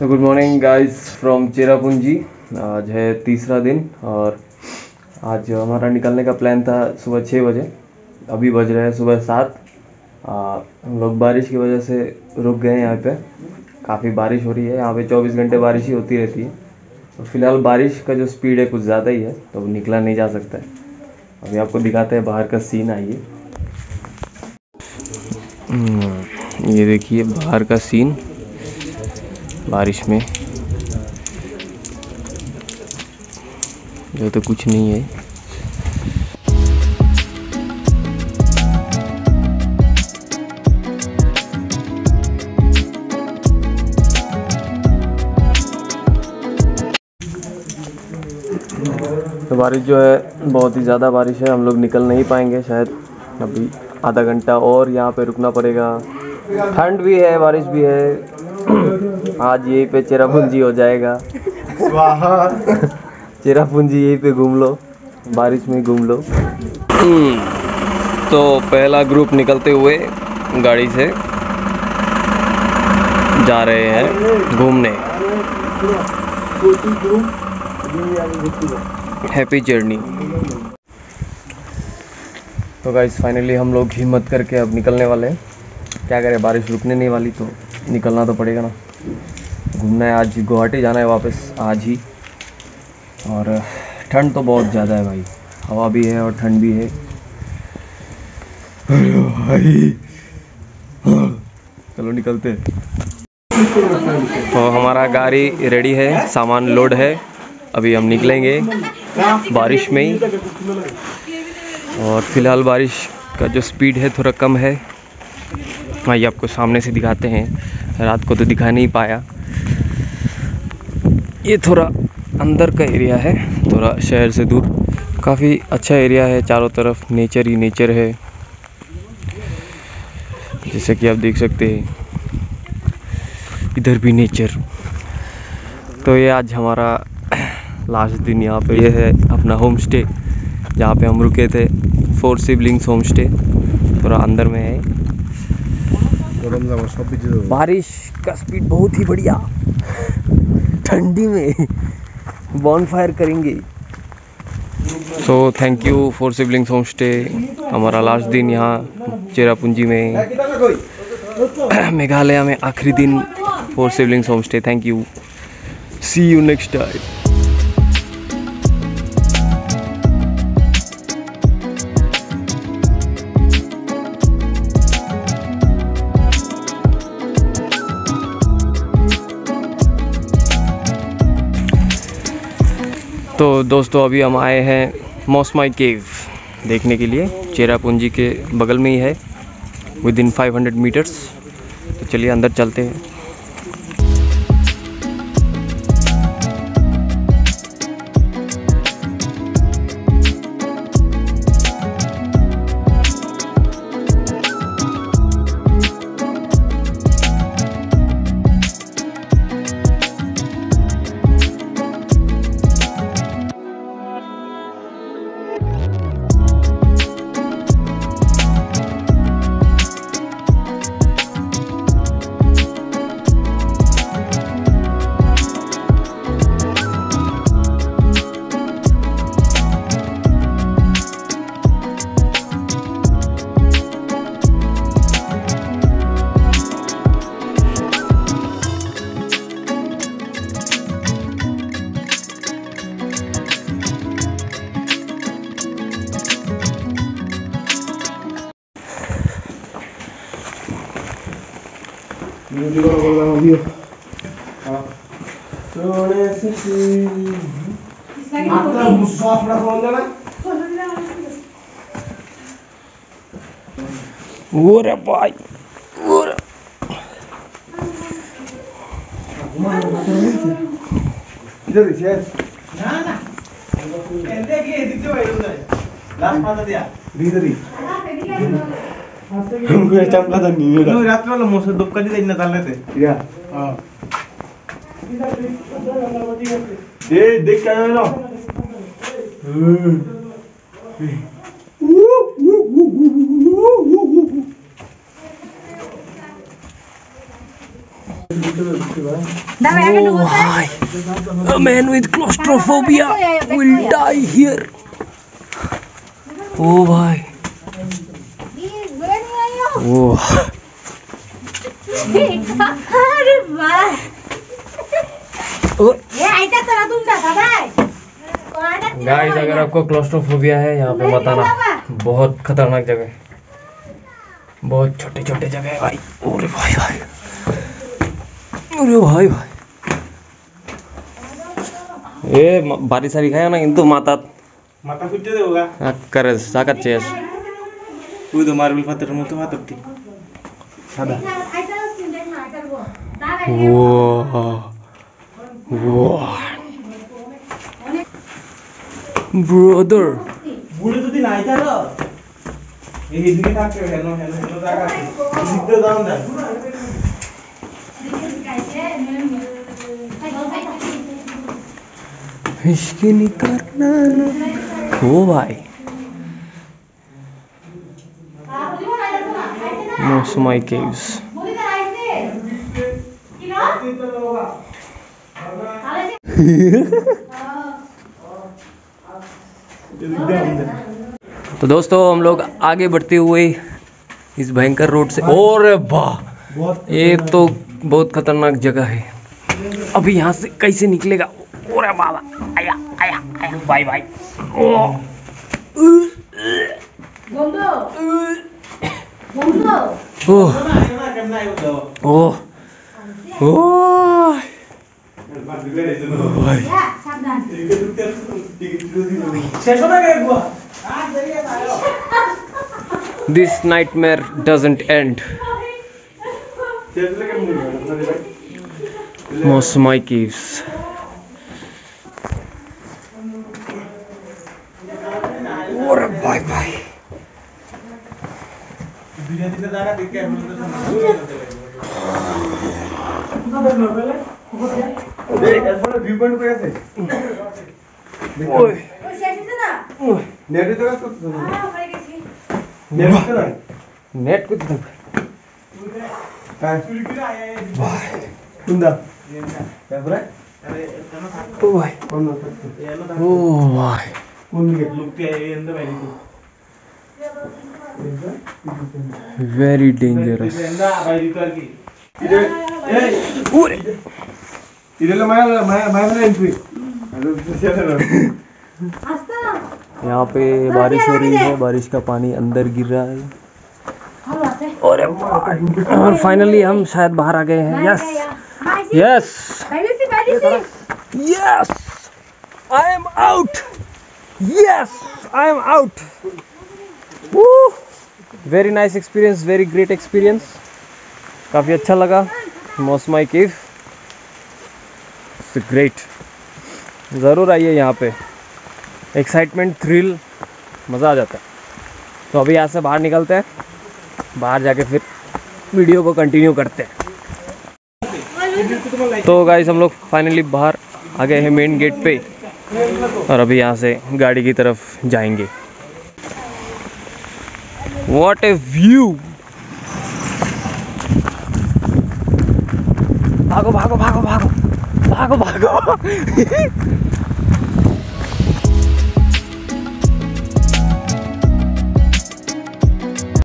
तो good morning guys from Cherrapunji आज है तीसरा दिन और आज हमारा निकलने का प्लान था सुबह छः बजे। अभी बज रहे हैं सुबह सात। हम लोग बारिश की वजह से रुक गए हैं यहाँ पे। काफ़ी बारिश हो रही है। यहाँ पे 24 घंटे बारिश ही होती रहती है। तो फ़िलहाल बारिश का जो स्पीड है कुछ ज़्यादा ही है तो निकला नहीं जा सकता है। अभी आपको दिखाते हैं बाहर का सीन आइए। हम्म, ये देखिए बाहर का सीन बारिश में। जो तो कुछ नहीं है। तो बारिश जो है, बहुत ही ज़्यादा बारिश है। हम लोग निकल नहीं पाएँगे, शायद अभी आधा घंटा और यहाँ पे रुकना पड़ेगा। ठंड भी है, बारिश भी है। आज यहीं पे चेरापूंजी हो जाएगा। चेरापूंजी यहीं पे घूम लो बारिश में घूम लो। तो पहला ग्रुप निकलते हुए गाड़ी से जा रहे हैं घूमने। हैप्पी जर्नी तो गाइस फाइनली हम लोग हिम्मत करके अब निकलने वाले हैं। क्या करें बारिश रुकने नहीं वाली तो निकलना तो पड़ेगा ना। घूमना है, आज गुवाहाटी जाना है वापस, आज ही। और, ठंड तो बहुत ज़्यादा है भाई। हवा भी है और ठंड भी है। भाई। चलो निकलते तो हमारा गाड़ी रेडी है, सामान लोड है। अभी हम निकलेंगे बारिश में ही। और फ़िलहाल बारिश का जो स्पीड है थोड़ा कम है। आइए आपको सामने से दिखाते हैं। रात को तो दिखा नहीं पाया। ये थोड़ा अंदर का एरिया है, थोड़ा शहर से दूर। काफ़ी अच्छा एरिया है, चारों तरफ़ नेचर ही नेचर है। जैसे कि आप देख सकते हैं, इधर भी नेचर। तो ये आज हमारा लास्ट दिन यहाँ पे। ये है अपना होम स्टे जहाँ पे हम रुके थे। फोर सिबलिंग्स होम स्टे थोड़ा अंदर में है। बारिश का स्पीड बहुत ही बढ़िया। ठंडी में बॉन फायर करेंगे। So thank you for siblings home stay हमारा लास्ट दिन यहाँ चेरापूंजी में। मेघालय में आखिरी दिन for siblings home stay thank you see you next time तो दोस्तों, अभी हम आए हैं मौसमाई केव देखने के लिए। चेरापूंजी के बगल में ही है विद इन 500 मीटर्स तो चलिए, अंदर चलते हैं। digo lo que Dios. Ah. Yo necesito. Mata un sopra con la. Ora, pai. Ora. Como é que é? O que é que Nada. Ele é que é de teu aí, não é? Lá, mata de ar. Vida ali. Ah, tem que ir ali, não é? gue campuran dan ini udah. Lu ratro lo mau sedup kali dari Natal itu. Iya. Oh. Eh, dek kan lo. Oh my! A man with claustrophobia will die here. Oh my! वो अरे guys अगर आपको claustrophobia है यहाँ पे मत आना। बहुत खतरनाक जगह बहुत छोटे छोटे जगह है भाई। अरे भाई भाई। अरे भाई भाई। ए आ रही है ना इन तो माता माता कुछ दे होगा हाँ, करे साकत चेस ওই তো মার্বেল পাথরের মতো পাথরটি সাদা। ব্রদর বুড়ি যদি নাই তাহলে? ও ভাই। most of my Caves. तो दोस्तों हम लोग आगे बढ़ते हुए इस भयंकर रोड से। और वाह! ये तो बहुत खतरनाक जगह है। अभी यहाँ से कैसे निकलेगा? ओरे बाबा! आया आया आया। Bye bye. Oh. Oh. Oh. Oh. this nightmare doesn't end. Most my caves. What a bye bye. ধীরে ধীরে দাঁড়া দেখে এরপরে ভিউ পয়েন্ট কই করতে নেট করতে থাকবে কোন দিকে লোকটি এন্ড বাইরে। वेरी डेंजरस यहाँ पे बारिश हो रही है, बारिश का पानी अंदर गिर रहा है। और और फाइनली हम शायद बाहर आ गए हैं। Yes yes yes I am out yes I am out very nice experience very great experience काफ़ी अच्छा लगा मौसमाई केव। ग्रेट ज़रूर आइए यहाँ पे। एक्साइटमेंट थ्रिल मज़ा आ जाता है। तो अभी यहाँ से बाहर निकलते हैं। बाहर जाके फिर वीडियो को कंटिन्यू करते हैं। तो गाइस हम लोग फाइनली बाहर आ गए हैं मेन गेट पे। और अभी यहाँ से गाड़ी की तरफ़ जाएँगे। वॉट ए व्यू भागो भागो भागो भागो। भागो भागो।